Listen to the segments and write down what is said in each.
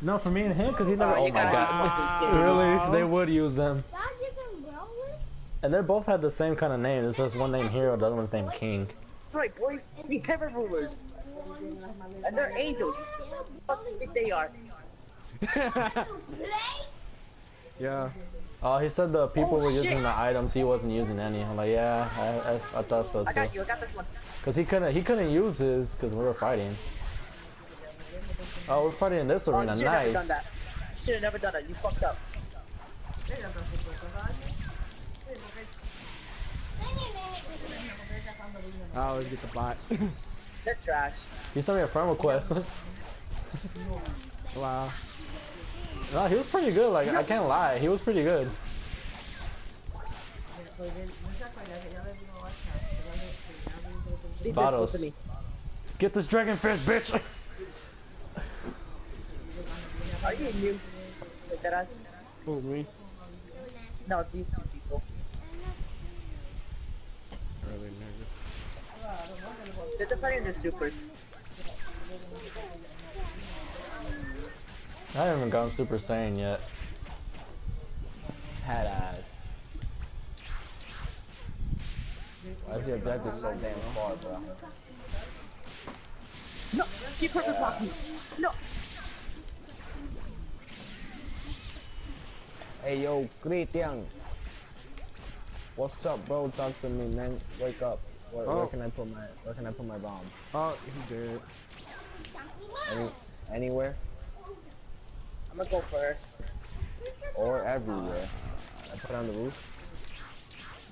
No, for me and him, because he never. Oh, Oh, my god. be fucking kidding me. really? They would use them. Dad, you can? And they both had the same kind of name. It says one named Hero, the other one's named King. That's right, boys. We heaven rulers. And they're angels. What do you think they are? yeah. Oh, he said the people Oh, were shit. using the items, he wasn't using any. I'm like, yeah, I, I, I thought so I got too. you. I got this one. Cause he couldn't, he couldn't use his, cause we were fighting. Oh, we're fighting in this Oh, you arena, should have never done that. You should have never done that. You fucked up. I always get the bot. They're trash. He sent me a friend request. wow. no, he was pretty good. Like I can't lie, he was pretty good. Leave Vados. this with me. Get this dragon fish, bitch. Are you new? Wait, that ass? Who, me? No, these two people. Early nigga. They're defending the supers. I haven't even gone Super Saiyan yet. Head ass. Why's your objective so damn far, bro? No, she purple blocked me. No. Hey yo, Christian. What's up, bro? Talk to me, man. Wake up. Where, where Oh. can I put my Where can I put my bomb? Oh, he did. Any, anywhere I'm gonna go first. or everywhere. I put it on the roof.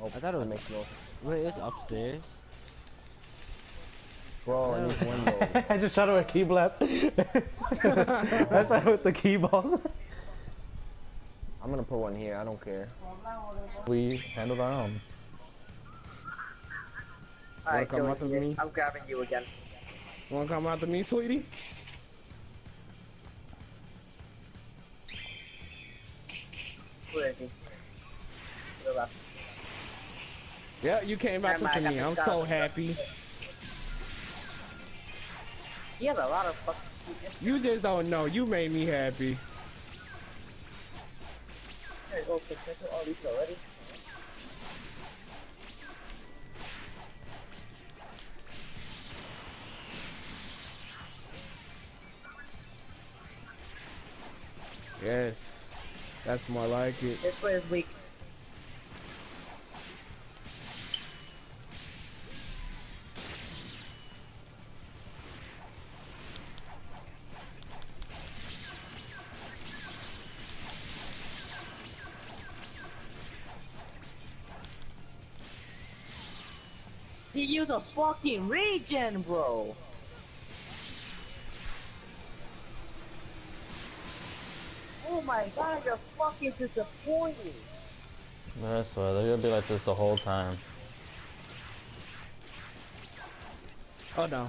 Nope. I thought it was- that makes no. Wait, it's upstairs. Bro, in this window. I just shot him with ki blast. I shot him with the key balls. I'm gonna put one here. I don't care. We handled our own. Alright, come after me? I'm grabbing you again. You wanna come after me, sweetie? Where is he? To the left. Yeah, you came after mind, me. I'm so happy. He has a lot of fucking. You just don't know. You made me happy. There you go. That's all these already. Yes. That's more like it. This way is weak. He used a fucking regen, bro. Oh my god, you're fucking disappointing. That's why they're gonna be like this the whole time. Oh no.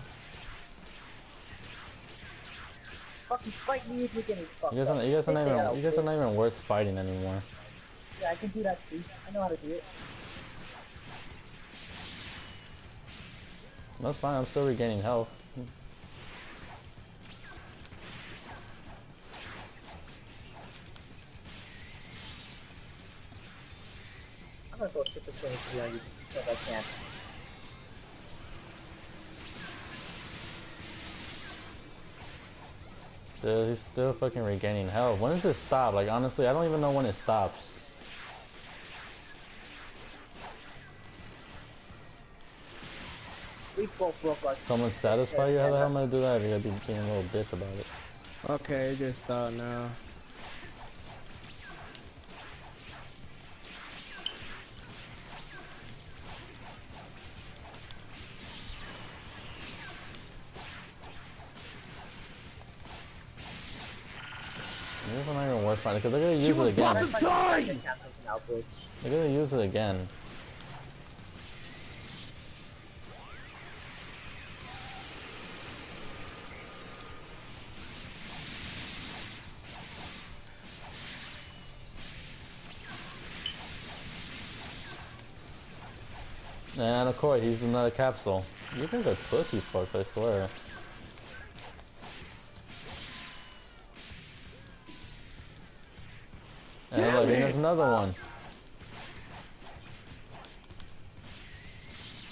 Fucking fight me if you're getting fucked You guys, you guys, are, not even, you guys are not even worth fighting anymore. Yeah, I can do that too. I know how to do it. That's fine. I'm still regaining health. I'm gonna go Super Saiyan 3 on you because I can. Dude, he's still fucking regaining health. When does this stop? Like honestly, I don't even know when it stops. We both broke our. Someone satisfy you? How the hell am I gonna do that? You gotta be being a little bitch about it. Okay, it just start now. This is not even worth fighting because they're gonna use it was about again. to die! Cancels now, bitch. They're gonna use it again. And of course, he's another capsule. You guys are pussy fucks, I swear. Damn and look, there's another one.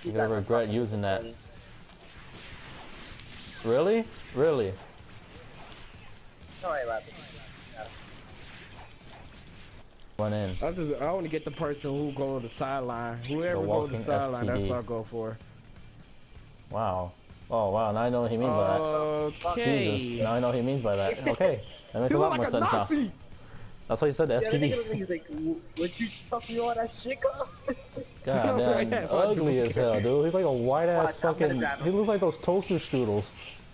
You're gonna regret using that. Really? Really? About. Went in. I just I want to get the person who go to the sideline. Whoever go to the sideline, that's what I go for. Wow. Oh wow, now I know what he means by that. Okay. Jesus, now I know what he means by that. Okay, that makes a lot look more like a sense now. Nazi. That's why you said the Yeah, the nigga STD. look like he's like, would you talk me all that shit, cuz? God damn, Yeah, ugly as hell, dude. He's like a white ass Watch, fucking. He looks like those toaster strudels.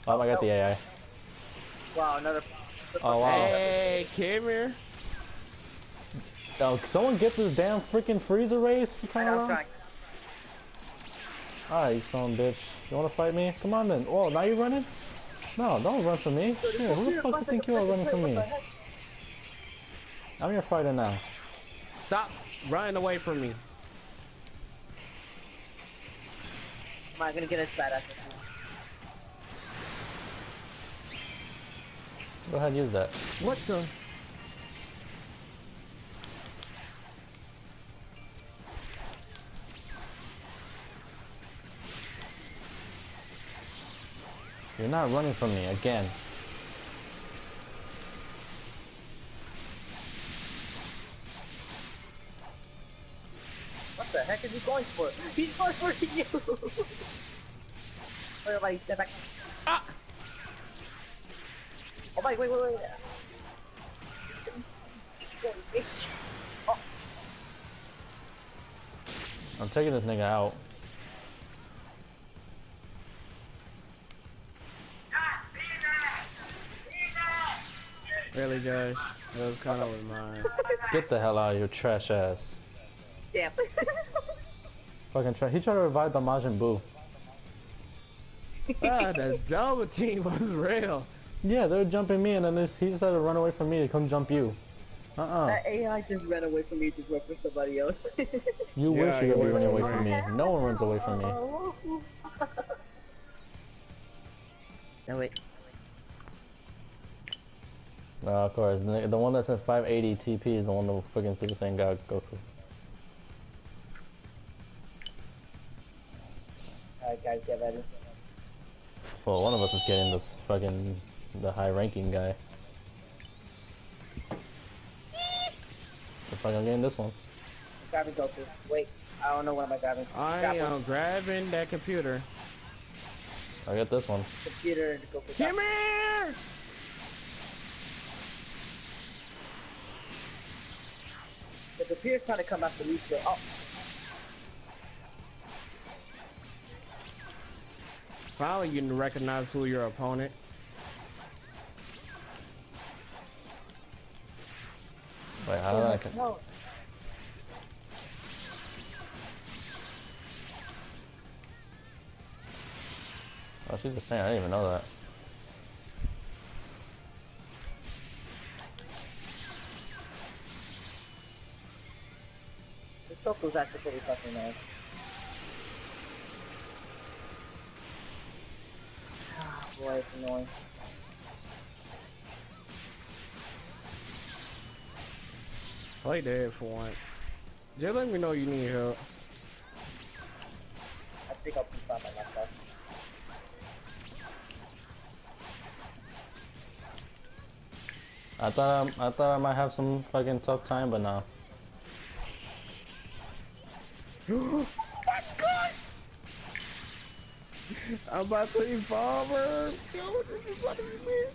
Oh, I got the AI. Wow, another. Oh, wow. Hey, come here. Oh, someone get this damn freaking Frieza race for I crying know, out loud. trying. Alright, you son of a bitch. You wanna fight me? Come on then. Oh, now you running? No, don't run from me. Shit, who the fuck do you think you are running from me? I'm your fighter now. Stop running away from me. Am I gonna get his badass? Go ahead, and use that. What the? You're not running from me again. What the heck is he going for? He's going for you! Everybody step back. Ah! Oh my, wait, wait, wait. Oh, I'm taking this nigga out. Really, Josh? That was kind of with mine. Get the hell out of your trash ass. damn. Fucking try. He tried to revive the Majin Buu. ah, the double team was real. Yeah, they were jumping me, and then this, he decided to run away from me to come jump you. Uh-uh. that AI just ran away from me, just went for somebody else. You Yeah, wish you you could be running away from me. No one runs away from me. no, wait. Uh, of course, the, the one that's at 580 TP is the one the fucking Super Saiyan God Goku. Alright, guys, get ready. Well, one of us is getting this fucking the high ranking guy. Looks like I'm getting this one. Grabbing Goku. Wait, I don't know what am I grabbing. I Grab one. am grabbing that computer. I got this one. Computer and Goku. Come here! The computer's trying to come after me still. Oh, Finally, you can recognize who your opponent. Wait, how did I? con- no. Oh, she's the same. I didn't even know that. This Goku's actually pretty fucking nice. Ah, boy, it's annoying. Play dead for once. Just let me know you need help. I think I'll be fine by myself. I thought I, I thought I might have some fucking tough time, but no. I'm about to evolve her. Yo, this is fucking weird.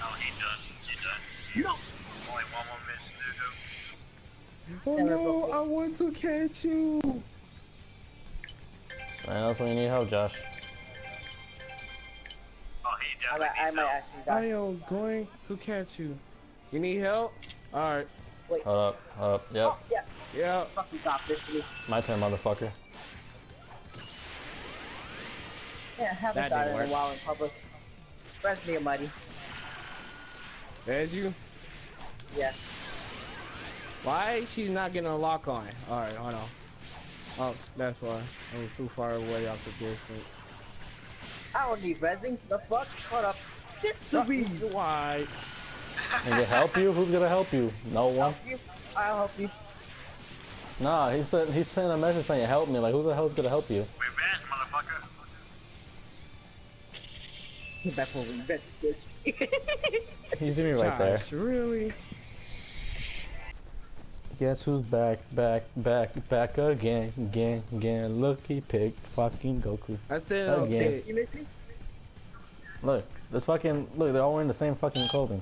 No, he done. She done. No. Only one more mission to do. Oh no, I want to catch you. Anything else when you need help, Josh? Oh, he I, definitely might- I needs might help. actually I am going to catch you. You need help? Alright. Hold up, hold up. Yep, Oh, yeah. Yeah. Fuck you, got this to me. my turn, motherfucker. Yeah, I haven't That died didn't in a while in public. Friends me, mighty. There's you. Yeah. Why is she not getting a lock on? Alright, hold on. Oh, that's why. I was too far away off the distance. I don't need resin. The fuck? Hold up. Sit to me. Why? And to help you? Who's gonna help you? No one. Help you? I'll help you. Nah, he said he's sending a message saying help me. Like who the hell's gonna help you? Revenge, motherfucker. Back for revenge, bitch. You see me right there. Josh, really? Guess who's back, back, back, back again, again, again. Look, he picked fucking Goku. I said Oh, okay. you miss me? Look, this fucking look. They're all wearing the same fucking clothing.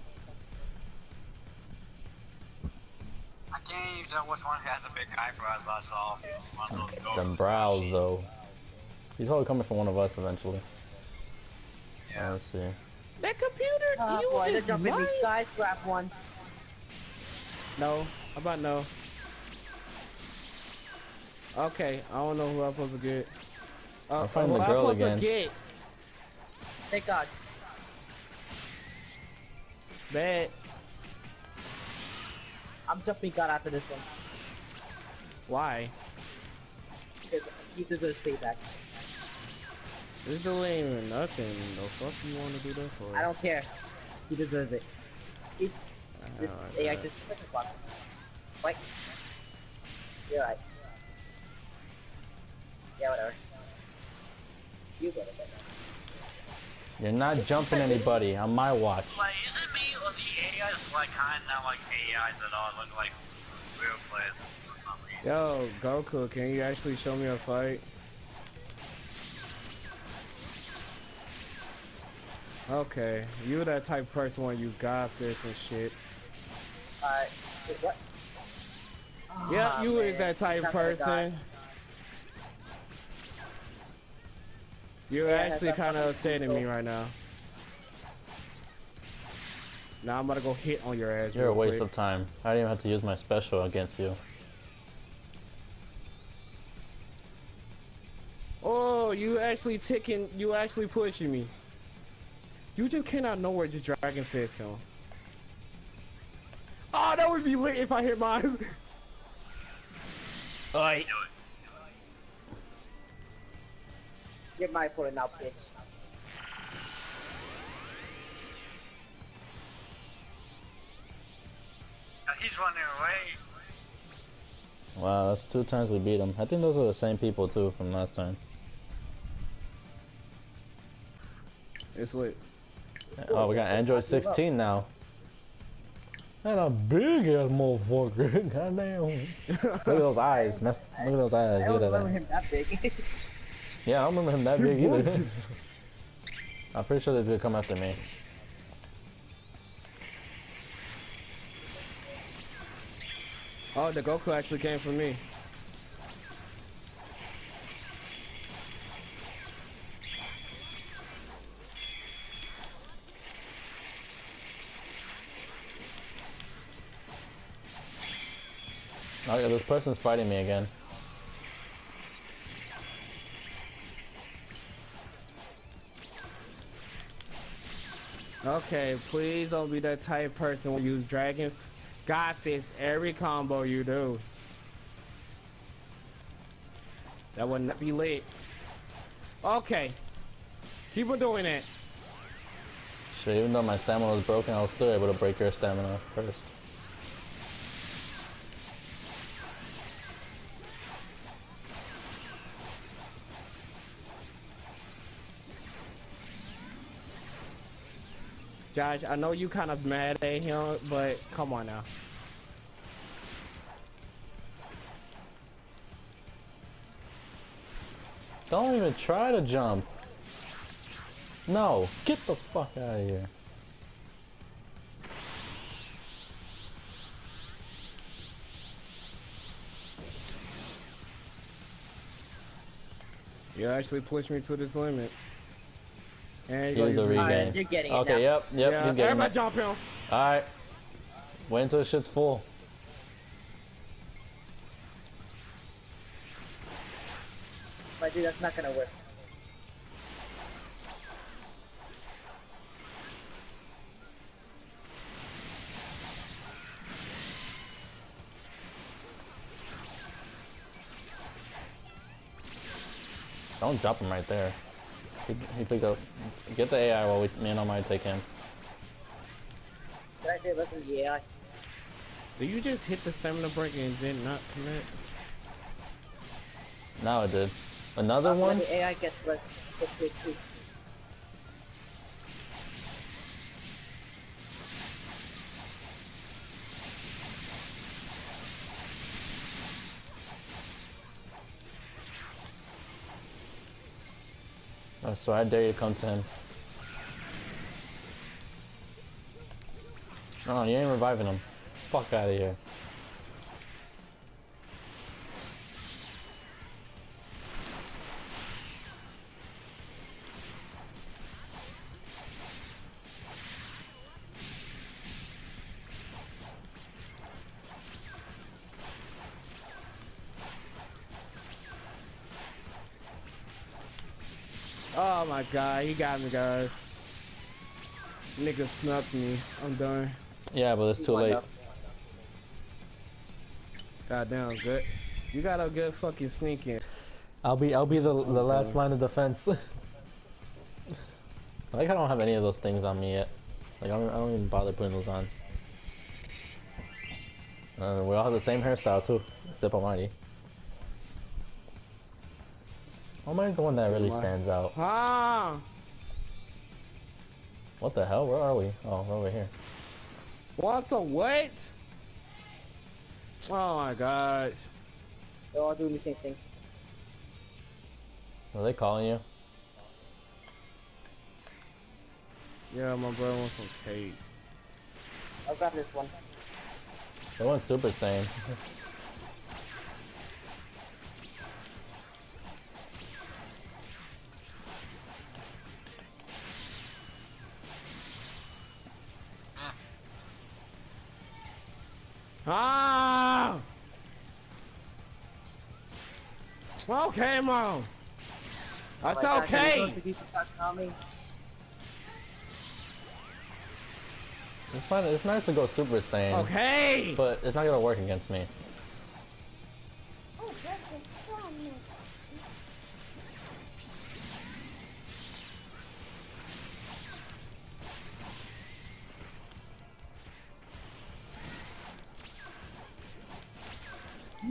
Can't even tell which one has the big eyebrows I saw. One of those Them brows shit. though. He's probably coming from one of us eventually. Yeah. Let's see. That computer, Oh you boy, they're is jumping lying. these guys. Grab one. No. How about no? Okay, I don't know who I'm supposed to get. Uh, I'll find who the I'm girl supposed again. To get. Thank God. Bad. I'm jumping God after this one. Why? Because he deserves payback. This still ain't even nothing. The fuck you want to do that for? I don't care. He deserves it. He, ah, this Oh, AI God. just click the button. Wait. You're right. Yeah, whatever. You get it. You're not jumping anybody on my watch. Like, is it me or like kind of not like AIs at all? Look like real players for some reason. Yo, Goku, can you actually show me a fight? Okay, you that type of person when you got fish and shit. Uh, wait, what? Yeah, Aw, you is that type of not gonna die. person. You're Yeah, actually kind of fucking upsetting me right now. Now I'm gonna go hit on your ass. You're a waste quick. of time. I didn't even have to use my special against you. Oh, you actually ticking, you actually pushing me. You just cannot know where just Dragon Fist on. Oh, that would be lit if I hit mine. Oi. Get my opponent now, bitch. He's running away. Wow, that's two times we beat him. I think those are the same people too from last time. it's lit. Oh, we got Android not you up. 16 now. And a big ass motherfucker. Goddamn. Look at those eyes. Mess- Look at those eyes. I don't Look at remember that. him that big. Yeah, I don't remember him that big either. I'm pretty sure he's gonna come after me. Oh, the Goku actually came from me. Oh yeah, this person's fighting me again. Okay, please don't be that type of person when you use Dragon God Fist every combo you do. That would not be lit. Okay. Keep on doing it. Shit, even though my stamina was broken, I was still able to break your stamina first. Josh, I know you kind of mad at him, but come on now. Don't even try to jump. No, get the fuck out of here. You actually pushed me to this limit. And you Here's a regain. Alright, you're getting it okay, now. yep, yep, yeah, he's getting everybody it. jump him. Alright. Wait until the shit's full. But dude, that's not gonna work. Don't drop him right there. He, he picked up. Get the AI while we, me and Omar take him. Did I say listen to the AI? Did you just hit the stamina break and then not commit? No, I did. Another Let one? the AI get what gets here too. Swear, I dare you to come to him. Oh, you ain't reviving him. Fuck out of here. Oh my god, he got me, guys. Nigga snuck me. I'm done. Yeah, but it's too late. Goddamn, good. You got a good fucking sneak in. I'll be I'll be the the last line of defense. I like I don't have any of those things on me yet. Like I don't, I don't even bother putting those on. Uh, we all have the same hairstyle too, except Almighty. Almighty's the one that really stands out. Ah! What the hell? Where are we? Oh, we're over here. What's a what? Oh my gosh. They're all doing the same thing. Are they calling you? Yeah, my brother wants some cake. I've got this one. They went Super Saiyan. Ah! Okay, mom. That's Oh my God, okay. go to the stop coming? It's fine. It's nice to go Super Saiyan, Okay. but it's not gonna work against me.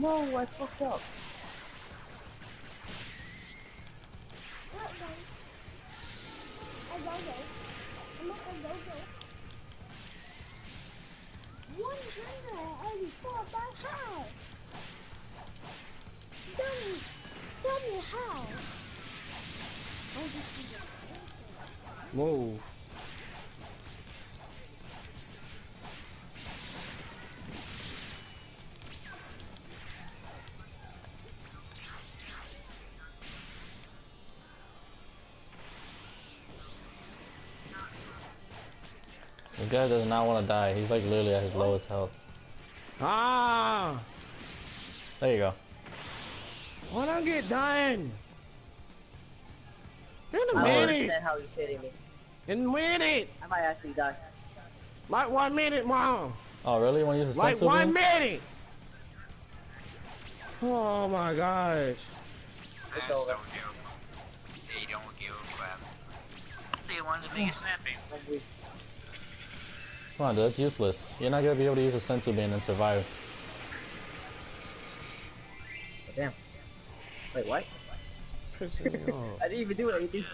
No, I fucked up. Okay. I'm not a go-go. One hundred eighty-four by how? Tell me, tell me how. Oh, this is a Move. This guy does not want to die. He's like literally at his lowest health. Ah! There you go. Why don't get done? In a I don't understand how he's hitting me. In a minute. I might actually die. Like one minute, mom. Oh, really? You want to use a Like one beam? minute. Oh my gosh. It's over. They don't give a crap. They wanted to make it snappy. I'm weak. Come on, dude. That's useless. You're not gonna be able to use a senzu bean and survive. Damn. Wait, what? Pissing me off. I didn't even do anything.